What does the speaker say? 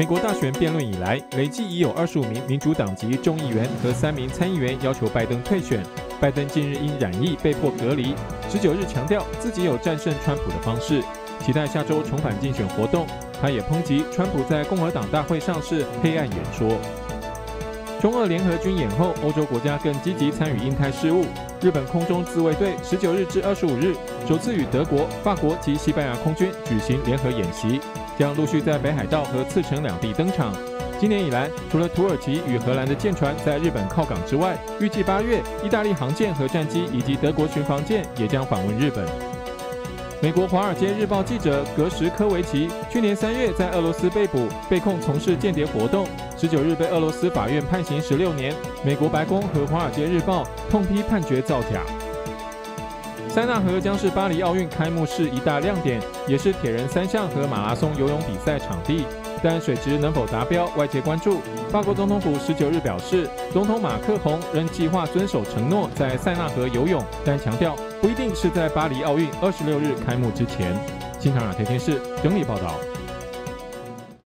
美国大选辩论以来，累计已有二十五名民主党籍众议员和三名参议员要求拜登退选。拜登近日因染疫被迫隔离，十九日强调自己有战胜川普的方式，期待下周重返竞选活动。他也抨击川普在共和党大会上是黑暗演说。中俄联合军演后，欧洲国家更积极参与印太事务。日本空中自卫队十九日至二十五日首次与德国、法国及西班牙空军举行联合演习，将陆续在北海道和茨城两地登场。今年以来，除了土耳其与荷兰的舰船在日本靠港之外，预计八月，意大利航舰和战机以及德国巡防舰也将访问日本。美国《华尔街日报》记者格什科维奇去年三月在俄罗斯被捕，被控从事间谍活动，十九日被俄罗斯法院判刑十六年。美国白宫和《华尔街日报》痛批判决造假。塞纳河将是巴黎奥运开幕式一大亮点，也是铁人三项和马拉松游泳比赛场地。但水质能否达标，外界关注。法国总统府十九日表示，总统马克宏仍计划遵守承诺，在塞纳河游泳，但强调不一定是在巴黎奥运二十六日开幕之前。新唐人天电视整理报道。